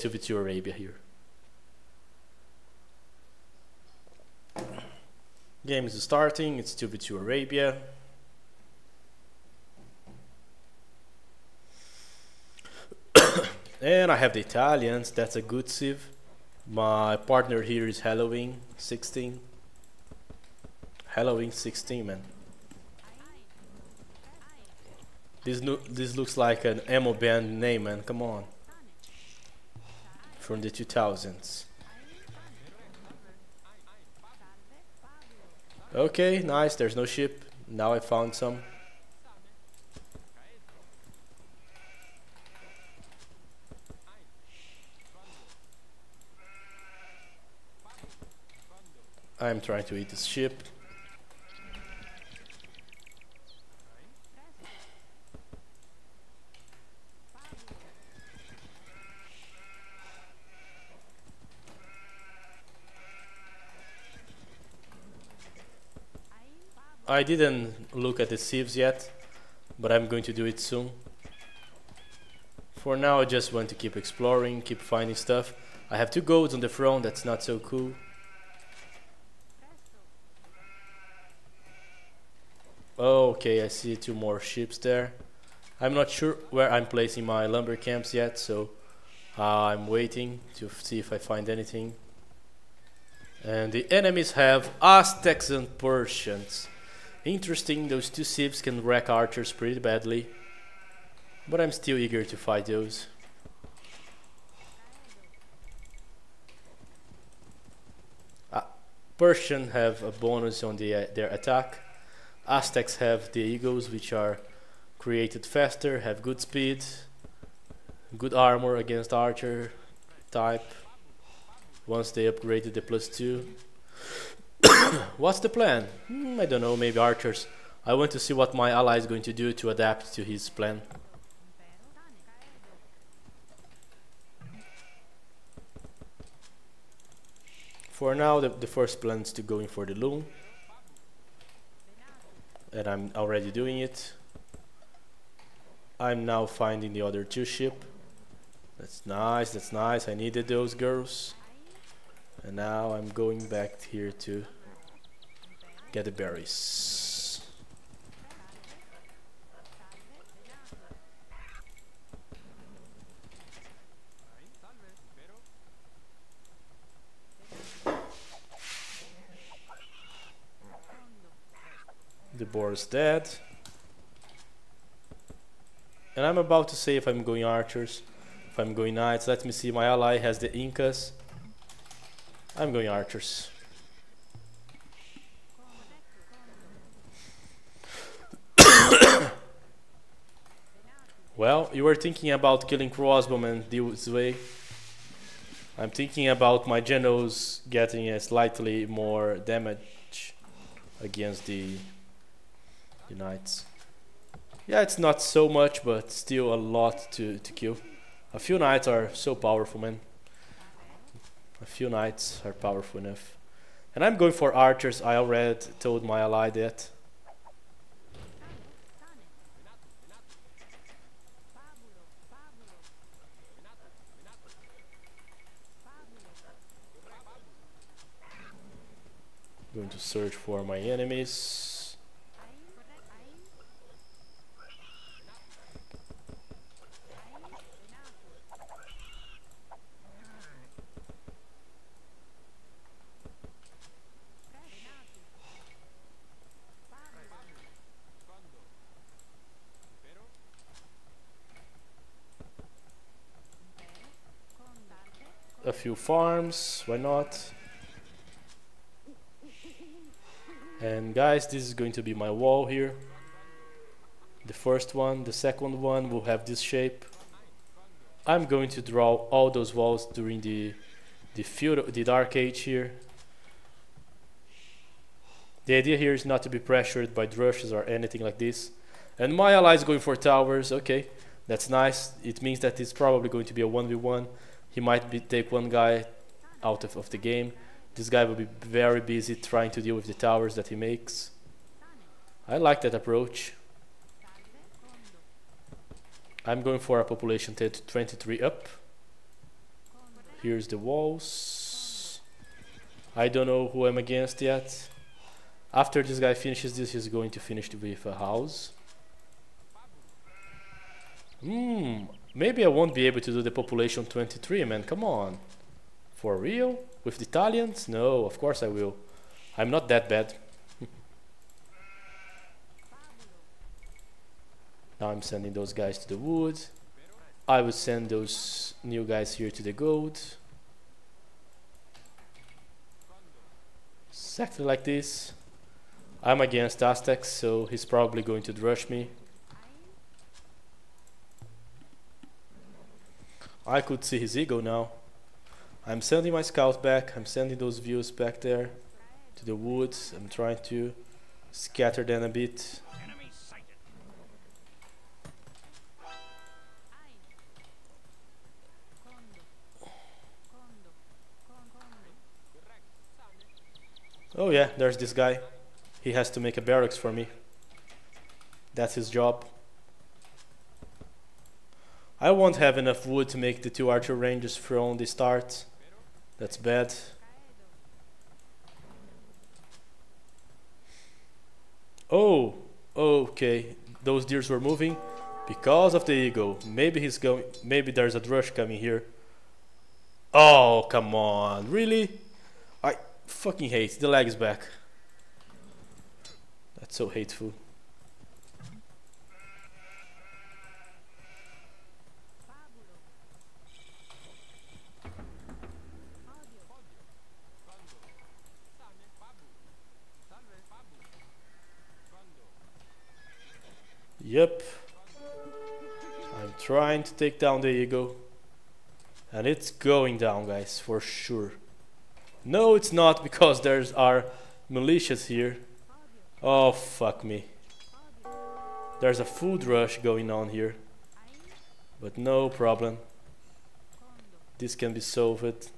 2v2 Arabia here. Game is starting, it's 2v2 Arabia. and I have the Italians, that's a good civ. My partner here is Halloween 16. Halloween 16, man. This no this looks like an emo band name, man. Come on. From the 2000s. Okay, nice. There's no ship. Now I found some. I'm trying to eat this ship. I didn't look at the civs yet, but I'm going to do it soon. For now I just want to keep exploring, keep finding stuff. I have two golds on the front, that's not so cool. Okay, I see two more ships there. I'm not sure where I'm placing my lumber camps yet, so uh, I'm waiting to see if I find anything. And the enemies have Aztecs and Persians. Interesting, those two civs can wreck archers pretty badly. But I'm still eager to fight those. Uh, Persian have a bonus on the, uh, their attack. Aztecs have the eagles which are created faster, have good speed, good armor against archer type once they upgraded the plus 2. What's the plan? Hmm, I don't know, maybe archers. I want to see what my ally is going to do to adapt to his plan. For now, the, the first plan is to go in for the loom. And I'm already doing it. I'm now finding the other two ship. That's nice, that's nice. I needed those girls. And now I'm going back here to get the berries. The boar is dead. And I'm about to say if I'm going archers, if I'm going knights. Let me see, my ally has the Incas. I'm going archers. Well, you were thinking about killing crossbowmen this way. I'm thinking about my generals getting a slightly more damage against the, the knights. Yeah, it's not so much, but still a lot to, to kill. A few knights are so powerful, man. A few knights are powerful enough. And I'm going for archers, I already told my ally that. Going to search for my enemies. a few farms, why not? And guys, this is going to be my wall here. The first one, the second one will have this shape. I'm going to draw all those walls during the the feudal, the dark age here. The idea here is not to be pressured by drushes or anything like this. And my ally is going for towers, okay, that's nice. It means that it's probably going to be a 1v1 he might be, take one guy out of, of the game. This guy will be very busy trying to deal with the towers that he makes. I like that approach. I'm going for a population 10 to 23 up. Here's the walls. I don't know who I'm against yet. After this guy finishes this, he's going to finish with a house. Hmm, maybe I won't be able to do the population 23, man. Come on. For real? With the Italians? No, of course I will. I'm not that bad. now I'm sending those guys to the wood. I will send those new guys here to the gold. Exactly like this. I'm against Aztecs, so he's probably going to rush me. I could see his ego now. I'm sending my scouts back, I'm sending those views back there to the woods. I'm trying to scatter them a bit. Oh yeah, there's this guy. He has to make a barracks for me. That's his job. I won't have enough wood to make the two archer ranges from the start. That's bad. Oh, okay. Those deers were moving because of the eagle. Maybe he's going. Maybe there's a drush coming here. Oh, come on. Really? I fucking hate. The lag is back. That's so hateful. Yep. I'm trying to take down the ego. And it's going down, guys, for sure. No, it's not, because there's our militias here. Oh, fuck me. There's a food rush going on here. But no problem. This can be solved.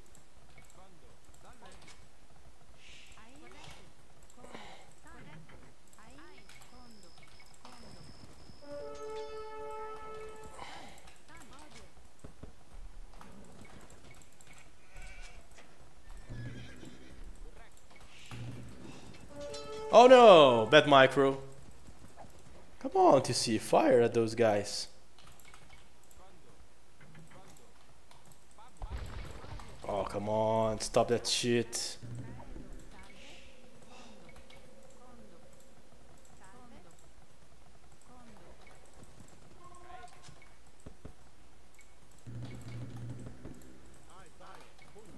Oh no, bad micro. Come on, TC, fire at those guys. Oh, come on, stop that shit.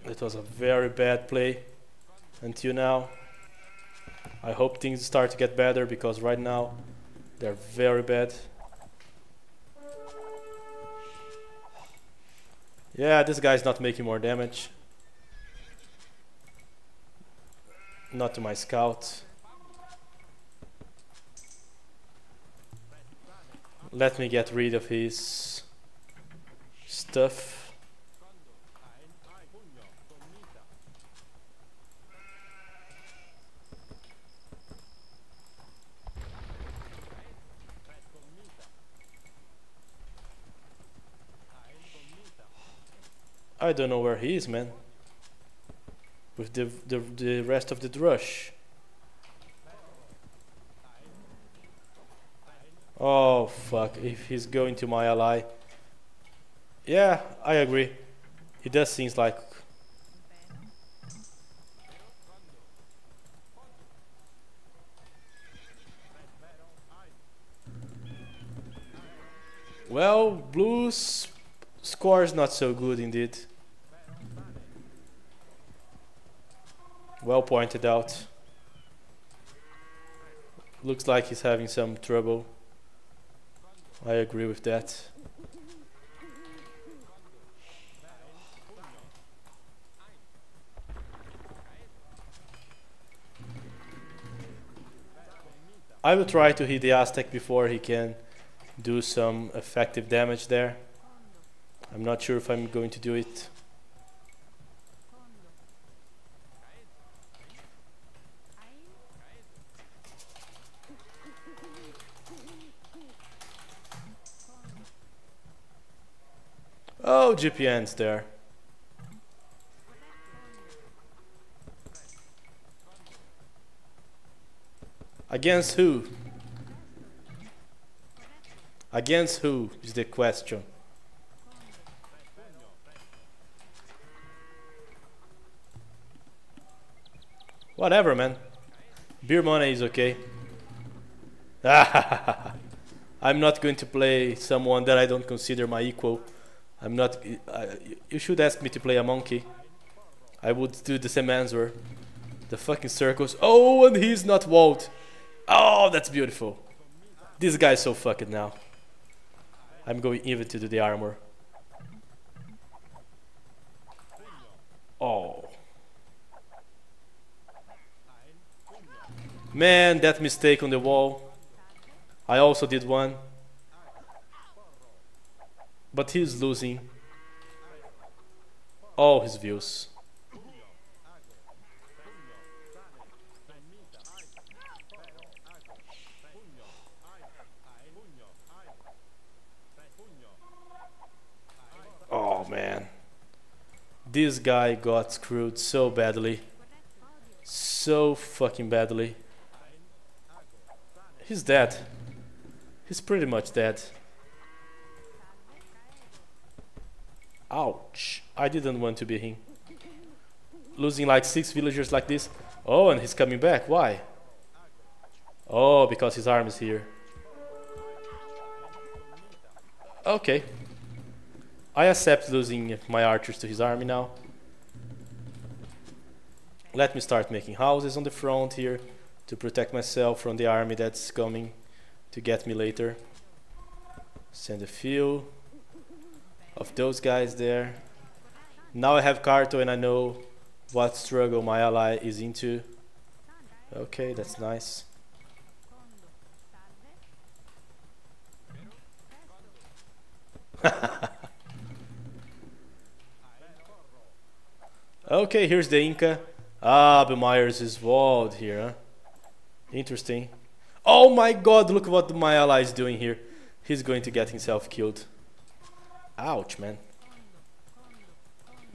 It was a very bad play until now. I hope things start to get better because right now they're very bad. Yeah, this guy's not making more damage. Not to my scout. Let me get rid of his stuff. I don't know where he is, man. With the, the, the rest of the drush. Oh, fuck. If he's going to my ally. Yeah, I agree. He does seems like... Well, blues score is not so good indeed. Well pointed out. Looks like he's having some trouble. I agree with that. I will try to hit the Aztec before he can do some effective damage there. I'm not sure if I'm going to do it. Oh, GPN's there. Against who? Against who is the question. Whatever, man. Beer money is okay. I'm not going to play someone that I don't consider my equal. I'm not. Uh, you should ask me to play a monkey. I would do the same answer. The fucking circles. Oh, and he's not walled. Oh, that's beautiful. This guy's so fucking now. I'm going even to do the armor. Oh. Man, that mistake on the wall. I also did one. But he's losing all his views. Oh man. This guy got screwed so badly. So fucking badly. He's dead. He's pretty much dead. Ouch. I didn't want to be him. Losing like six villagers like this. Oh, and he's coming back. Why? Oh, because his arm is here. Okay. I accept losing my archers to his army now. Let me start making houses on the front here to protect myself from the army that's coming to get me later. Send a few of those guys there. Now I have Carto and I know what struggle my ally is into. Okay, that's nice. okay, here's the Inca. Ah, but Myers is walled here, huh? Interesting. Oh my god, look what my ally is doing here. He's going to get himself killed. Ouch, man.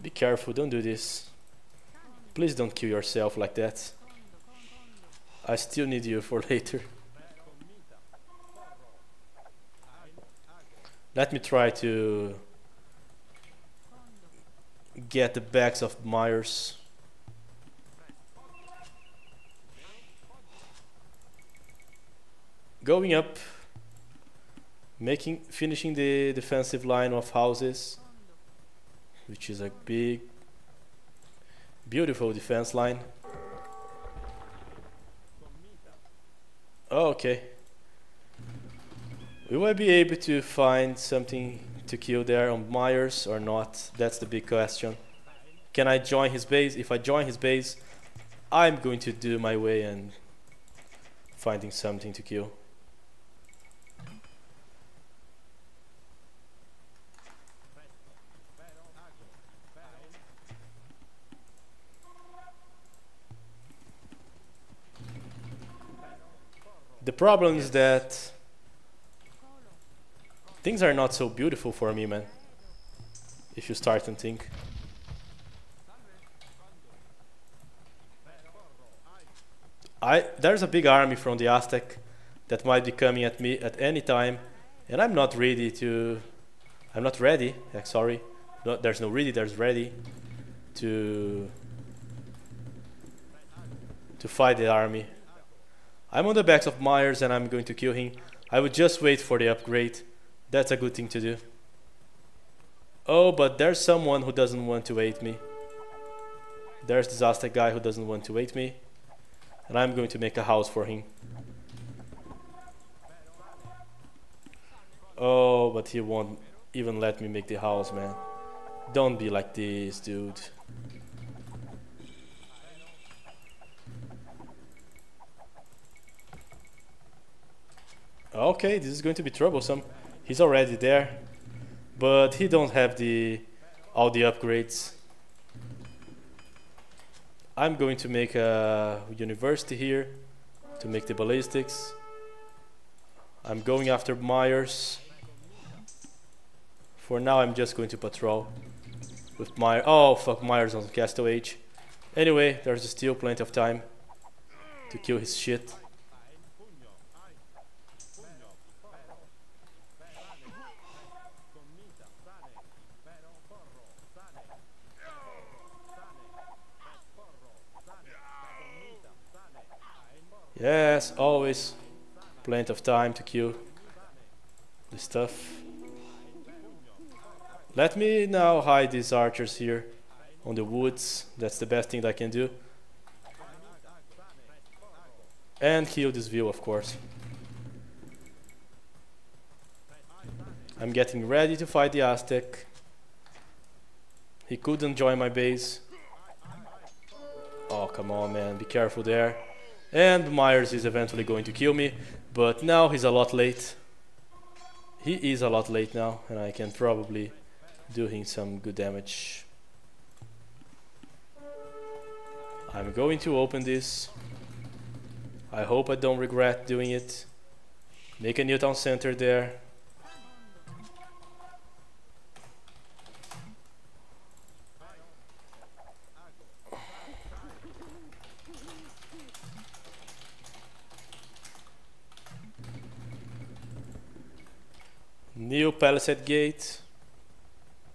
Be careful, don't do this. Please don't kill yourself like that. I still need you for later. Let me try to get the backs of Myers. Going up making finishing the defensive line of houses which is a big beautiful defense line. Oh, okay. We will be able to find something to kill there on Myers or not. That's the big question. Can I join his base? If I join his base I'm going to do my way and finding something to kill The problem is that things are not so beautiful for me, man. If you start and think. I there's a big army from the Aztec that might be coming at me at any time, and I'm not ready to. I'm not ready. Eh, sorry, no, there's no ready. There's ready to to fight the army. I'm on the backs of Myers and I'm going to kill him. I would just wait for the upgrade. That's a good thing to do. Oh, but there's someone who doesn't want to wait me. There's this guy who doesn't want to wait me. And I'm going to make a house for him. Oh, but he won't even let me make the house, man. Don't be like this, dude. Okay, this is going to be troublesome. He's already there, but he don't have the all the upgrades. I'm going to make a university here to make the ballistics. I'm going after Myers. For now, I'm just going to patrol with Myers. Oh, fuck, Myers on Castle Age. Anyway, there's still plenty of time to kill his shit. Yes, always plenty of time to kill the stuff. Let me now hide these archers here on the woods. That's the best thing that I can do. And kill this view, of course. I'm getting ready to fight the Aztec. He couldn't join my base. Oh, come on, man. Be careful there. And Myers is eventually going to kill me. But now he's a lot late. He is a lot late now. And I can probably do him some good damage. I'm going to open this. I hope I don't regret doing it. Make a new town center there. New palisade gate.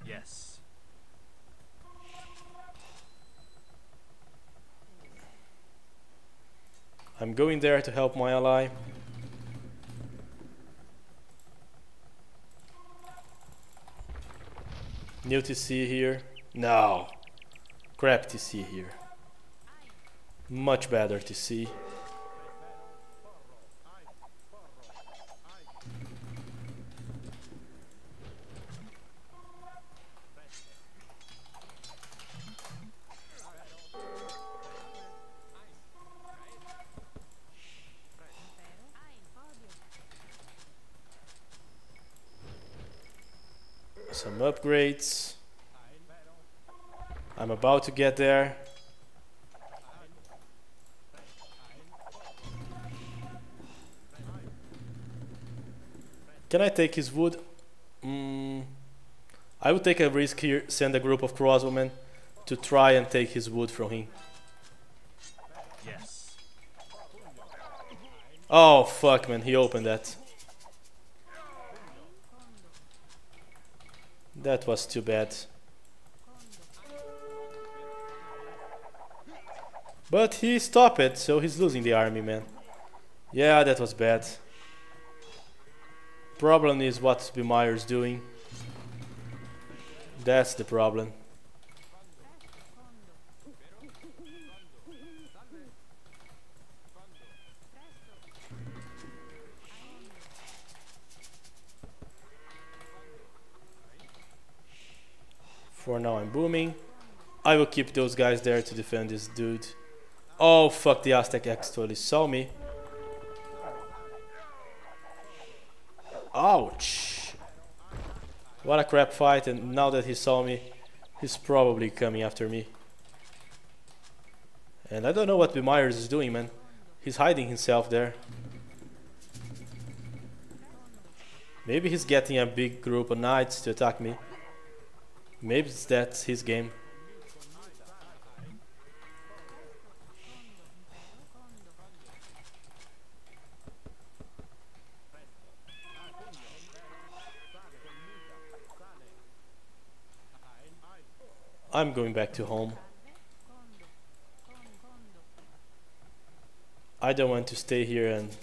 Yes. I'm going there to help my ally. New TC here. No. Crap TC here. Much better TC. Some upgrades. I'm about to get there. Can I take his wood? Mm, I would take a risk here, send a group of crossbowmen to try and take his wood from him. Yes. Oh fuck man, he opened that. That was too bad. But he stopped it, so he's losing the army, man. Yeah, that was bad. Problem is what B. Myers doing. That's the problem. For now I'm booming. I will keep those guys there to defend this dude. Oh fuck, the Aztec actually saw me. Ouch! What a crap fight and now that he saw me, he's probably coming after me. And I don't know what. Myers is doing, man. He's hiding himself there. Maybe he's getting a big group of knights to attack me. Maybe that's his game. I'm going back to home. I don't want to stay here and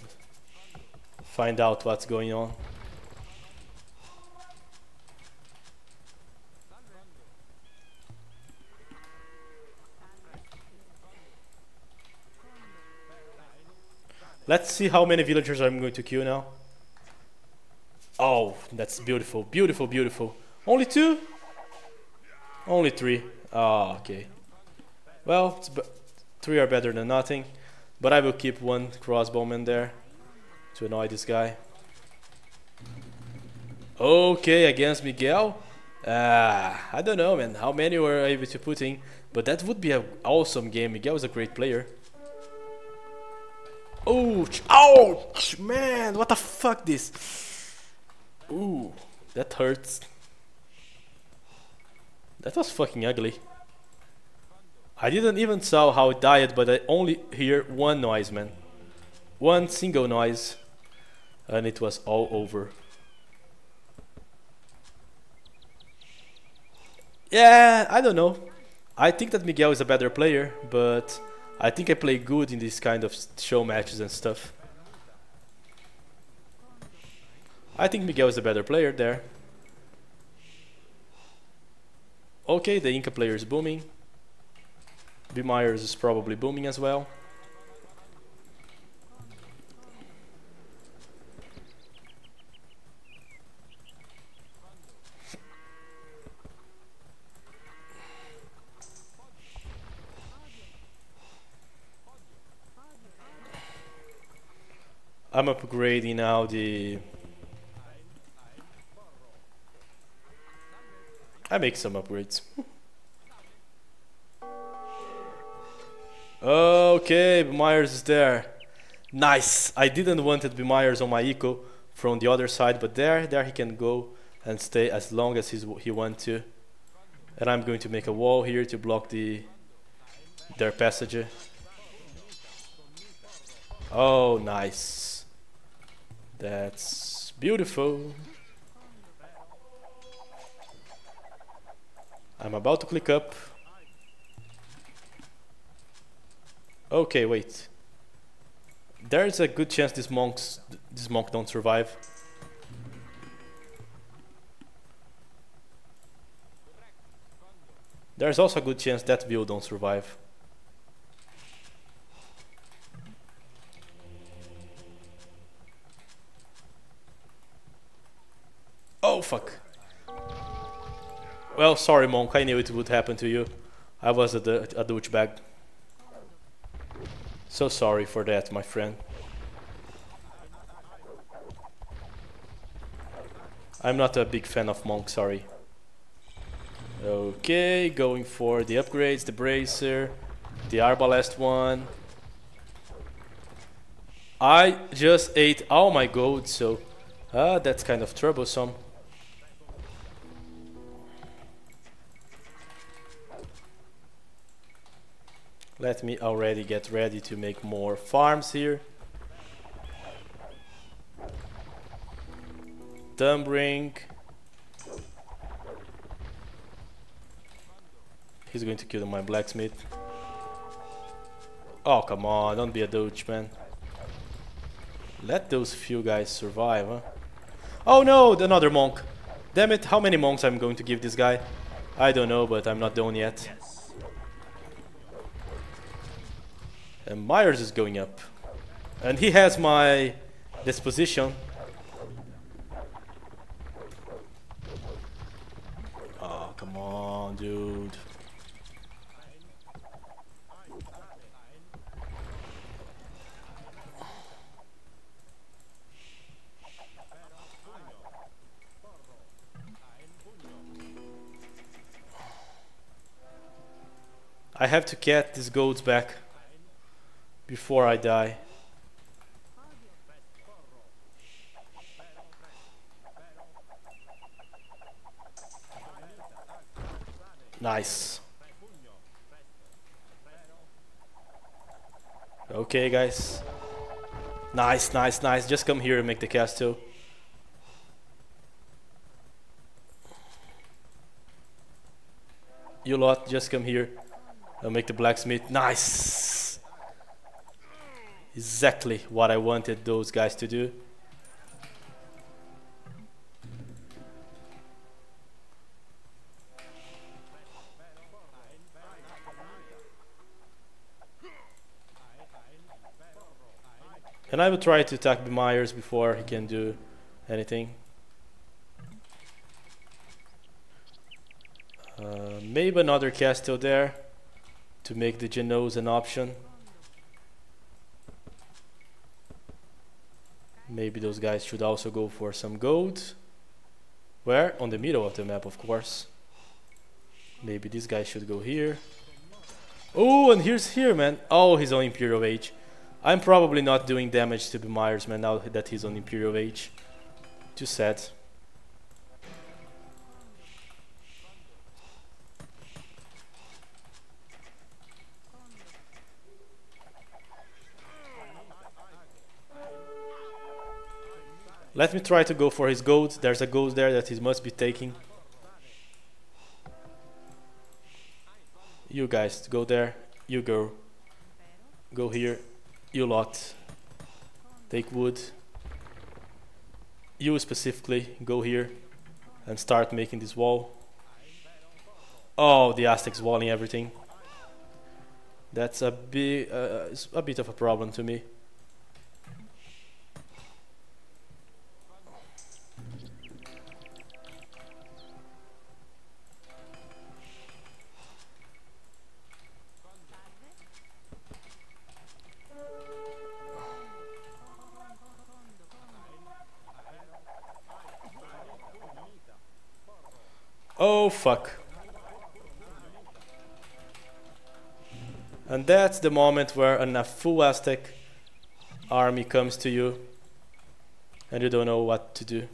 find out what's going on. Let's see how many villagers I'm going to kill now. Oh, that's beautiful, beautiful, beautiful. Only two? Only three. Oh, okay. Well, three are better than nothing. But I will keep one crossbowman there to annoy this guy. Okay, against Miguel. Ah, I don't know, man. How many were I able to put in? But that would be an awesome game. Miguel is a great player. Ouch! Ouch! Man, what the fuck this? Ooh, that hurts. That was fucking ugly. I didn't even saw how it died, but I only hear one noise, man. One single noise. And it was all over. Yeah, I don't know. I think that Miguel is a better player, but I think I play good in these kind of show matches and stuff. I think Miguel is a better player there. Okay, the Inca player is booming. B Myers is probably booming as well. I'm upgrading now the I make some upgrades. okay, Myers is there. Nice. I didn't want it be Myers on my eco from the other side, but there, there he can go and stay as long as he's, he wants to. And I'm going to make a wall here to block the their passage. Oh, nice. That's beautiful. I'm about to click up. Okay, wait. There's a good chance this monks, this monk don't survive. There's also a good chance that Bill don't survive. Oh fuck. Well, sorry, Monk. I knew it would happen to you. I was a, a douchebag. So sorry for that, my friend. I'm not a big fan of Monk, sorry. Okay, going for the upgrades, the Bracer, the Arbalest one. I just ate all my gold, so uh, that's kind of troublesome. Let me already get ready to make more farms here. Dumbring. He's going to kill my blacksmith. Oh, come on, don't be a douche, man. Let those few guys survive, huh? Oh no, another monk. Damn it, how many monks I'm going to give this guy? I don't know, but I'm not done yet. And Myers is going up. And he has my disposition. Oh, come on, dude. I have to get these goats back before I die. Nice. Okay, guys. Nice, nice, nice. Just come here and make the castle. You lot, just come here and make the blacksmith. Nice exactly what I wanted those guys to do. And I will try to attack the Myers before he can do anything. Uh, maybe another castle there to make the Genos an option. Maybe those guys should also go for some gold. Where? On the middle of the map, of course. Maybe this guy should go here. Oh, and here's here, man. Oh, he's on Imperial Age. I'm probably not doing damage to the Myers, man, now that he's on Imperial Age. Too sad. Let me try to go for his gold. There's a gold there that he must be taking. You guys, go there. You go. go here. You lot. Take wood. You specifically go here and start making this wall. Oh, the Aztecs walling everything. That's a bit, uh, a bit of a problem to me. Oh fuck. And that's the moment where a full Aztec army comes to you and you don't know what to do.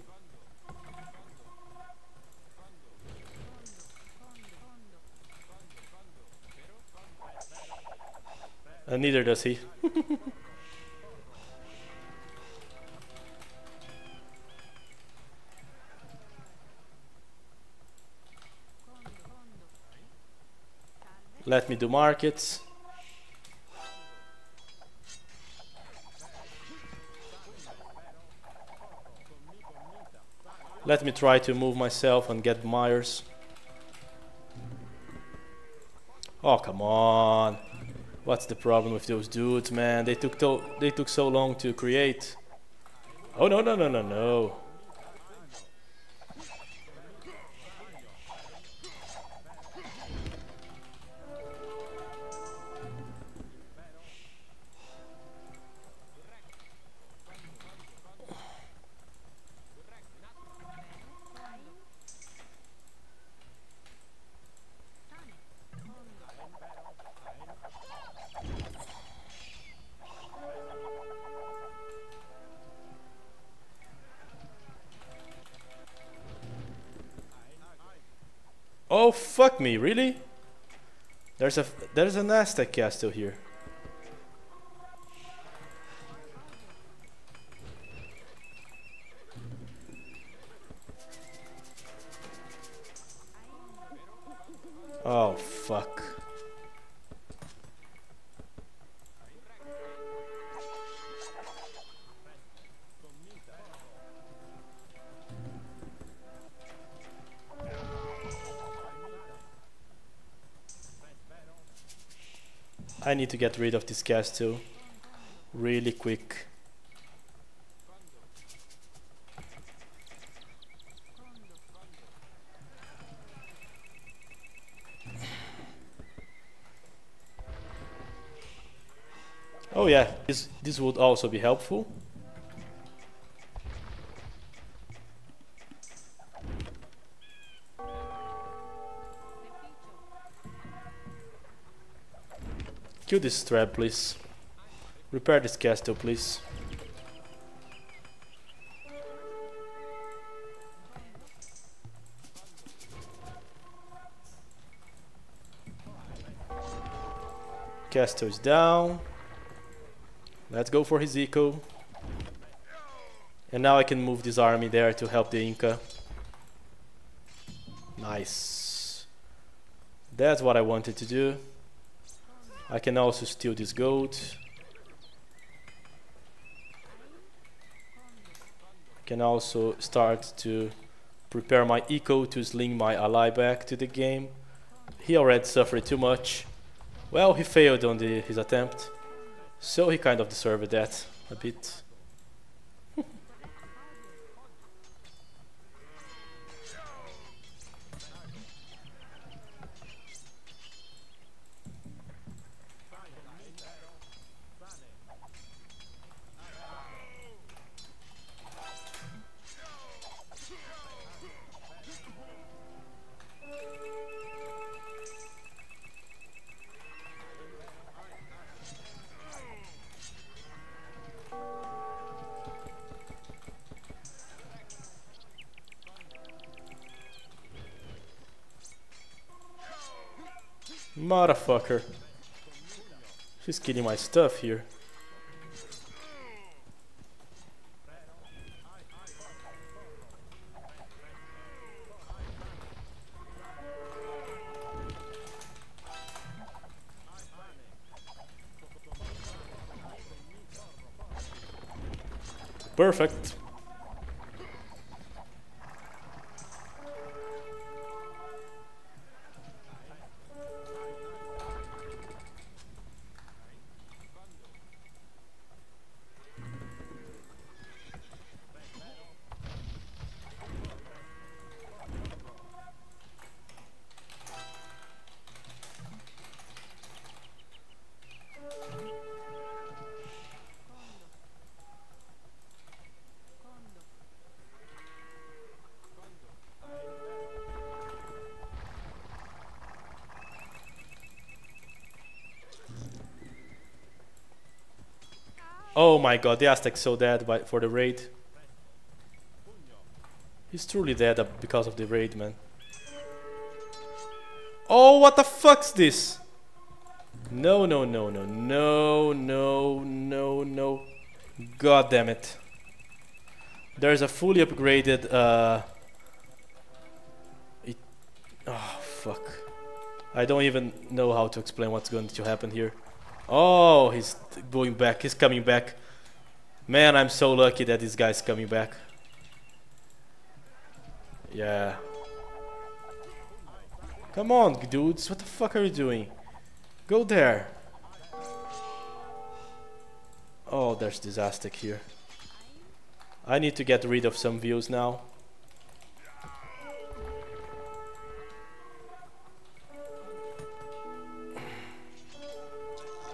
And neither does he. Let me do markets. Let me try to move myself and get Myers. Oh, come on. What's the problem with those dudes, man? They took they took so long to create. Oh, no, no, no, no, no. Oh fuck me, really? There's a there's an Aztec castle here. Need to get rid of this castle really quick. Oh yeah, this, this would also be helpful. Kill this trap, please. Repair this castle, please. Castle is down. Let's go for his eco. And now I can move this army there to help the Inca. Nice. That's what I wanted to do. I can also steal this gold. Can also start to prepare my eco to sling my ally back to the game. He already suffered too much. Well, he failed on the, his attempt. So he kind of deserved that a bit. Motherfucker. She's getting my stuff here. Perfect. My god, the Aztec's so dead by, for the raid. He's truly dead because of the raid, man. Oh, what the fuck's this? No, no, no, no, no, no, no, no. God damn it. There's a fully upgraded, uh... It, oh, fuck. I don't even know how to explain what's going to happen here. Oh, he's going back. He's coming back. Man, I'm so lucky that this guy's coming back. Yeah. Come on, dudes. What the fuck are you doing? Go there. Oh, there's this Aztec here. I need to get rid of some views now.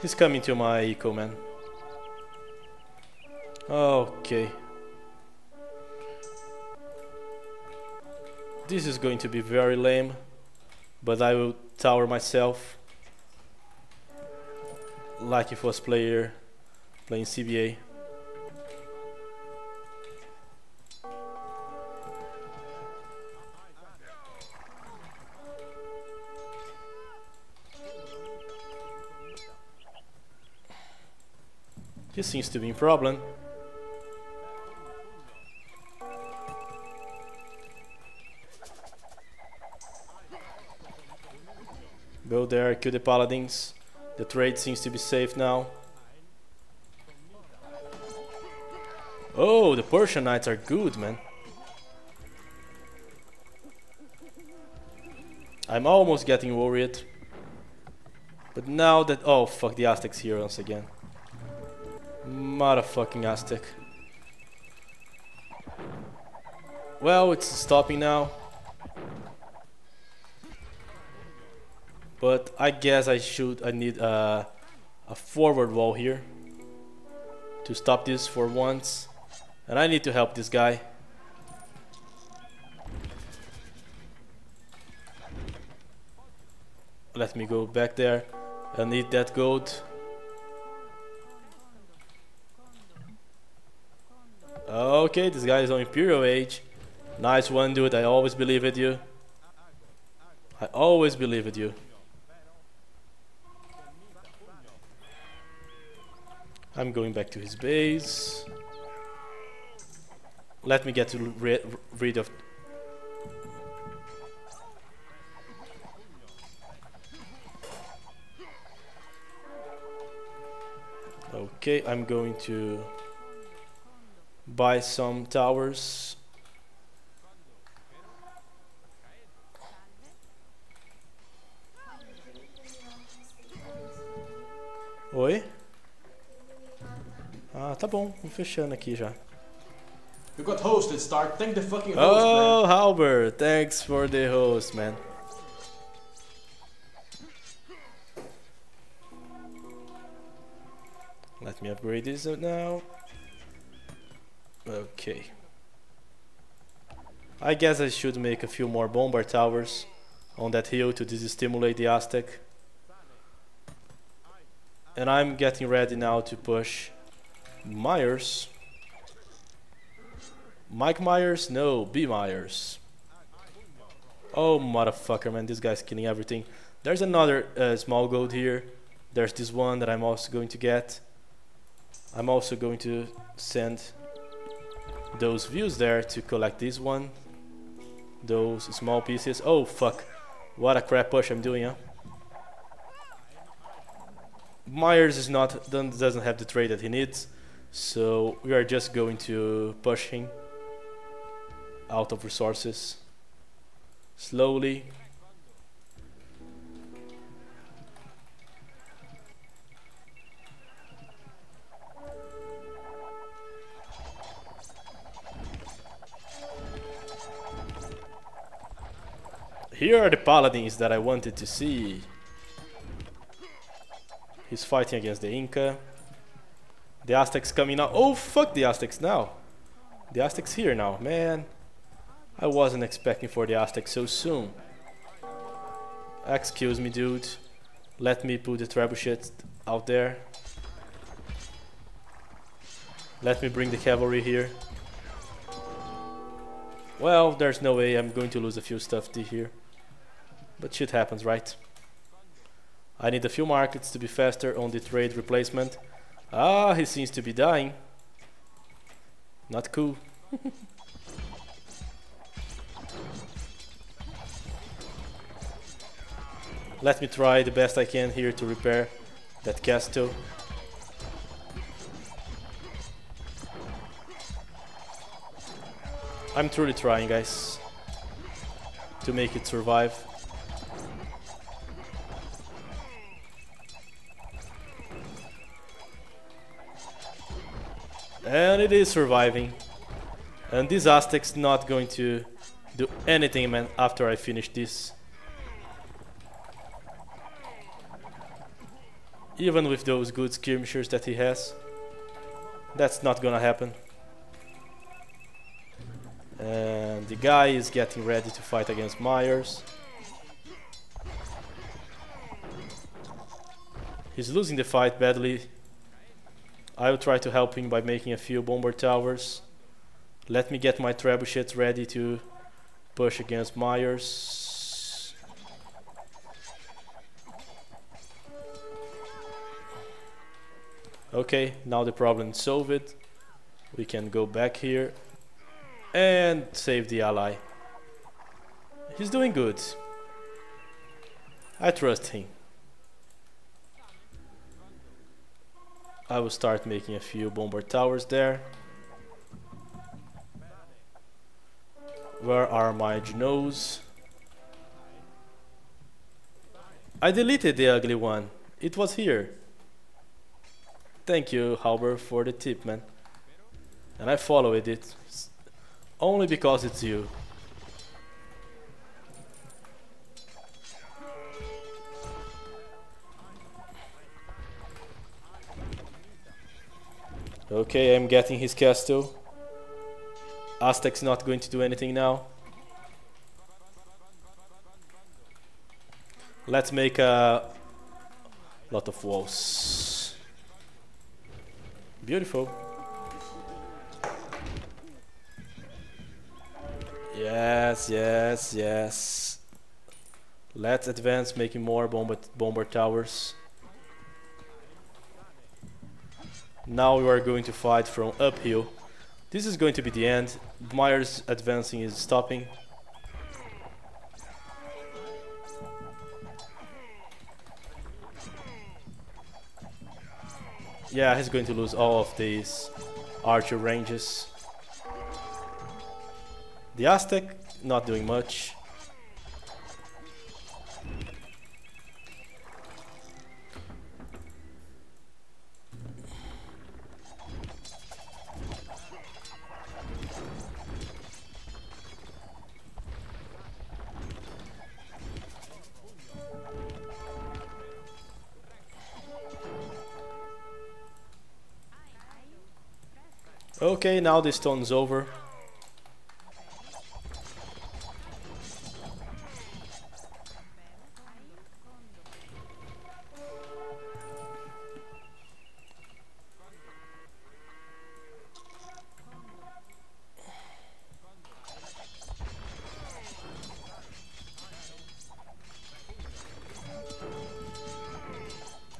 He's coming to my eco, man. Okay. This is going to be very lame, but I will tower myself like if was player playing CBA. This seems to be a problem. Go there, kill the paladins. The trade seems to be safe now. Oh, the Persian knights are good, man. I'm almost getting worried. But now that... Oh, fuck, the Aztecs here once again. Motherfucking Aztec. Well, it's stopping now. But I guess I should, I need uh, a forward wall here to stop this for once. And I need to help this guy. Let me go back there. I need that gold. Okay, this guy is on Imperial Age. Nice one, dude. I always believe in you. I always believe in you. I'm going back to his base. Let me get ri rid of... Okay, I'm going to buy some towers. Oi? Tá bom. Vou fechando aqui já. You got hosted, Stark. Thank the fucking oh, host, Oh, man. Halbert, thanks for the host, man. Let me upgrade this now. Okay. I guess I should make a few more bombard towers on that hill to stimulate the Aztec. And I'm getting ready now to push Myers. Mike Myers? No, B Myers. Oh, motherfucker, man. This guy's killing everything. There's another uh, small gold here. There's this one that I'm also going to get. I'm also going to send those views there to collect this one. Those small pieces. Oh, fuck. What a crap push I'm doing, huh? Myers is not doesn't have the trade that he needs. So we are just going to push him out of resources slowly. Here are the paladins that I wanted to see. He's fighting against the Inca. The Aztecs coming now. Oh, fuck the Aztecs now. The Aztecs here now, man. I wasn't expecting for the Aztecs so soon. Excuse me, dude. Let me put the trebuchet out there. Let me bring the cavalry here. Well, there's no way I'm going to lose a few stuff here. But shit happens, right? I need a few markets to be faster on the trade replacement. Ah, he seems to be dying. Not cool. Let me try the best I can here to repair that castle. I'm truly trying, guys, to make it survive. And it is surviving. And this Aztec's not going to do anything man after I finish this. Even with those good skirmishers that he has. That's not gonna happen. And the guy is getting ready to fight against Myers. He's losing the fight badly I will try to help him by making a few bombard towers. Let me get my trebuchets ready to push against Myers. Okay, now the problem is solved. We can go back here and save the ally. He's doing good. I trust him. I will start making a few bombard towers there. Where are my Genoese? I deleted the ugly one. It was here. Thank you, Halber, for the tip, man. And I followed it. Only because it's you. Okay, I'm getting his castle. Aztec's not going to do anything now. Let's make a lot of walls. Beautiful. Yes, yes, yes. Let's advance making more bombard, bombard towers. Now we are going to fight from uphill. This is going to be the end. Myers advancing is stopping. Yeah, he's going to lose all of these archer ranges. The Aztec not doing much. Okay, now this stone's over.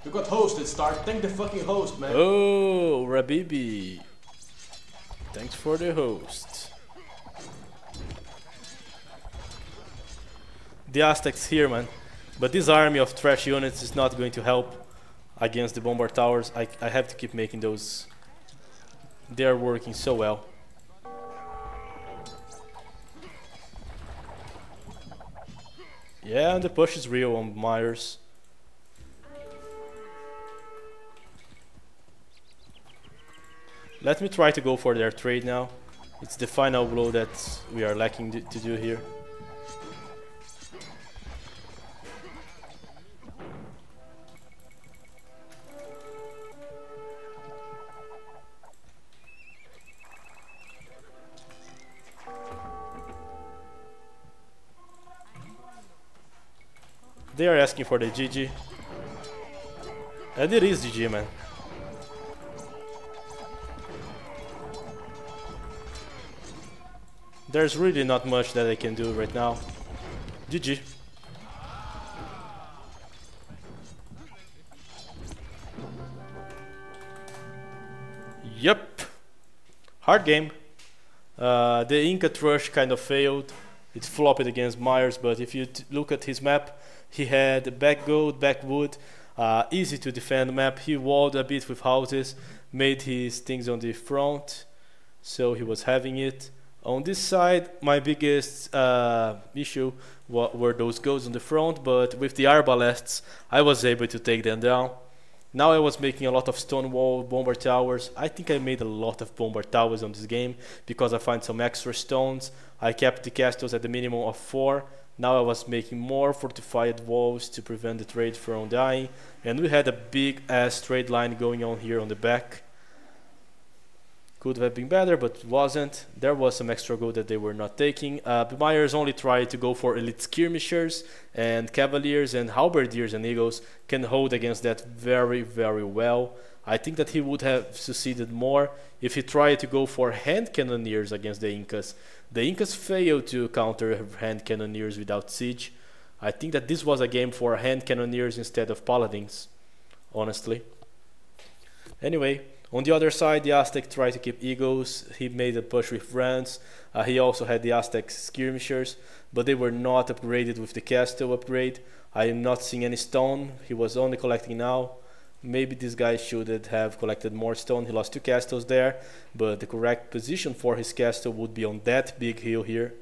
You got hosted, Stark. Thank the fucking host, man. Oh, Rabibi. Thanks for the host. The Aztecs here, man. But this army of trash units is not going to help against the bombard towers. I, I have to keep making those They are working so well. Yeah, and the push is real on Myers. Let me try to go for their trade now. It's the final blow that we are lacking to do here. They are asking for the GG. And it is GG, man. There's really not much that I can do right now. GG. Yep. Hard game. Uh, the Inca Thrush kind of failed. It flopped against Myers, but if you look at his map, he had back gold, back wood, uh, easy to defend map. He walled a bit with houses, made his things on the front, so he was having it. On this side, my biggest uh, issue were those goals on the front, but with the arbalests, I was able to take them down. Now I was making a lot of stone wall bombard towers. I think I made a lot of bombard towers on this game because I find some extra stones. I kept the castles at the minimum of 4. Now I was making more fortified walls to prevent the trade from dying. And we had a big ass trade line going on here on the back. Could have been better, but wasn't. There was some extra gold that they were not taking. Uh, Myers only tried to go for elite skirmishers, and cavaliers and halberdiers and eagles can hold against that very, very well. I think that he would have succeeded more if he tried to go for hand cannoneers against the Incas. The Incas failed to counter hand cannoneers without siege. I think that this was a game for hand cannoneers instead of paladins, honestly. Anyway, on the other side, the Aztec tried to keep eagles. He made a push with Rams. Uh, he also had the Aztec skirmishers, but they were not upgraded with the castle upgrade. I am not seeing any stone. He was only collecting now. Maybe this guy should have collected more stone. He lost two castles there, but the correct position for his castle would be on that big hill here.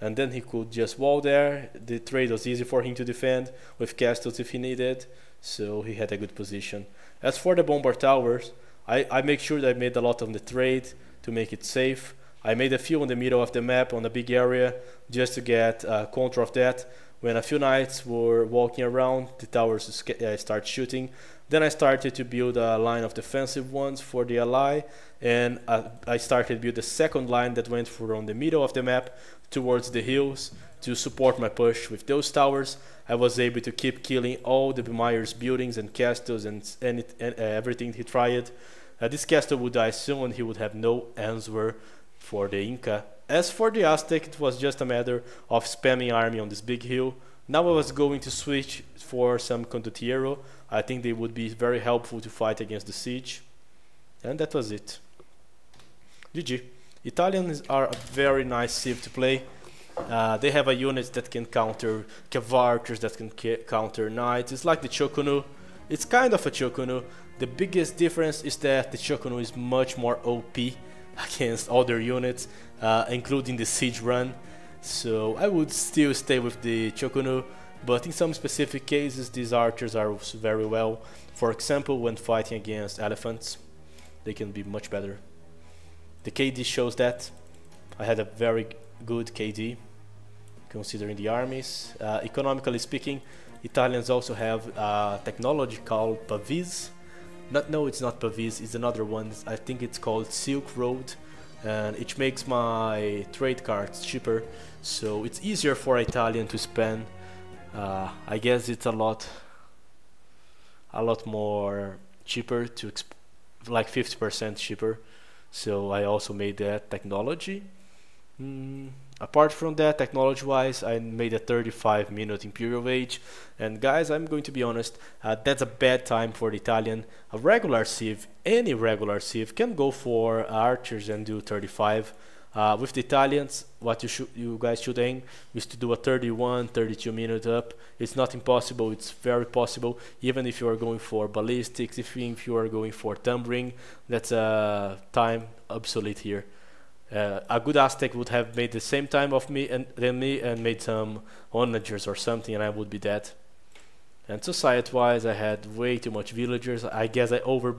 And then he could just wall there. The trade was easy for him to defend with castles if he needed, so he had a good position. As for the bombard towers, I, I make sure that I made a lot on the trade to make it safe. I made a few in the middle of the map on a big area just to get uh, control of that. When a few knights were walking around, the towers uh, start shooting. Then I started to build a line of defensive ones for the ally, and uh, I started to build the second line that went from the middle of the map towards the hills to support my push with those towers. I was able to keep killing all the Myers buildings and castles and, and, it, and uh, everything he tried. Uh, this caster would die soon and he would have no answer for the Inca. As for the Aztec, it was just a matter of spamming army on this big hill. Now I was going to switch for some condottiero. I think they would be very helpful to fight against the siege. And that was it. GG. Italians are a very nice civ to play. Uh, they have a unit that can counter cavalry, that can counter knights. It's like the Chu Ko Nu. It's kind of a Chu Ko Nu. The biggest difference is that the Chu Ko Nu is much more OP against other units, uh, including the siege run. So I would still stay with the Chu Ko Nu, but in some specific cases these archers are very well. For example, when fighting against elephants, they can be much better. The KD shows that. I had a very good KD considering the armies. Uh, economically speaking, Italians also have a technology called Pavise. Not, no, it's not Pavise, it's another one. I think it's called Silk Road, and it makes my trade cards cheaper, so it's easier for Italian to spend. Uh, I guess it's a lot, a lot more cheaper to, like 50% cheaper. So I also made that technology. Mm, Apart from that, technology-wise, I made a 35 minute Imperial Age, and guys, I'm going to be honest, uh, that's a bad time for the Italian. A regular civ, any regular civ, can go for archers and do 35. Uh, with the Italians, what you should you guys should aim is to do a 31, 32 minute up. It's not impossible. It's very possible. Even if you are going for ballistics, if you, if you are going for thumb ring, that's a time obsolete here. Uh, a good Aztec would have made the same time of me and than me and made some onagers or something, and I would be dead. And society-wise, I had way too much villagers. I guess I over